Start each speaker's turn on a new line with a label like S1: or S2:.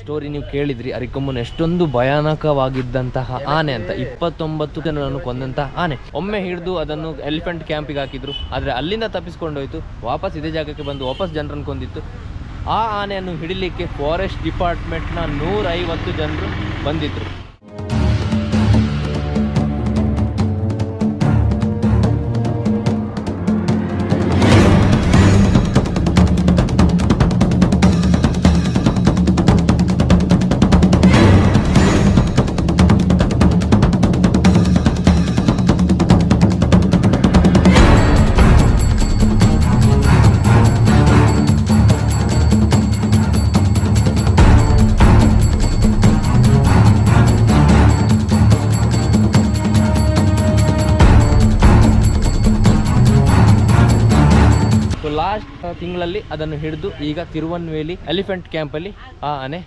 S1: Story ನೀವು ಕೇಳಿದ್ರಿ, ಅರಿಕೊಮ್ಮನ್ ಎಷ್ಟೊಂದು ಭಯಾನಕವಾಗಿದ್ದಂತಹ ಆನೆ ಅಂತ. ಇಪ್ಪತ್ತೊಂಬತ್ತು ಜನರನ್ನು ಕೊಂದಂತಹ ಆನೆ. ಒಮ್ಮೆ ಹಿಡಿದು ಅದನ್ನು ಎಲಿಫೆಂಟ್ ಕ್ಯಾಂಪಿಗೆ ಹಾಕಿದ್ರು. ಆದ್ರೆ ಅಲ್ಲಿಂದ ತಪ್ಪಿಸ್ಕೊಂಡೋಯ್ತು ವಾಪಸ್ ಇದೇ ಜಾಗಕ್ಕೆ ಬಂದು ವಾಪಸ್ ಜನರನ್ನು ಕೊಂದಿತ್ತು. ಆ ಆನೆಯನ್ನು ಹಿಡಿಲಿಕ್ಕೆ ಫಾರೆಸ್ಟ್ ಡಿಪಾರ್ಟ್ಮೆಂಟ್ನ ನೂರೈವತ್ತು ಜನರು ಬಂದಿದ್ರು. ಸೊ ಲಾಸ್ಟ್ ತಿಂಗಳಲ್ಲಿ ಅದನ್ನು ಹಿಡಿದು ಈಗ ತಿರುವನ್ವೇಲಿ ಎಲಿಫೆಂಟ್ ಕ್ಯಾಂಪಲ್ಲಿ ಆ ಆನೆ